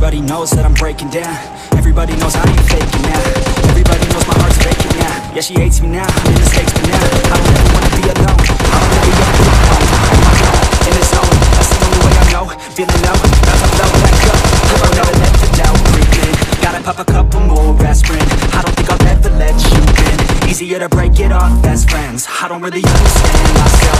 Everybody knows that I'm breaking down. Everybody knows I ain't faking now. Everybody knows my heart's faking now. Yeah, she hates me now, I'm in mistakes but now. I don't ever wanna be alone. I don't ever wanna be alone. On my in the zone. That's the only way I know. Feeling low, as I flow back up. I don't let the doubt creep in. Gotta pop a couple more aspirin. I don't think I'll ever let you in. Easier to break it off best friends. I don't really understand myself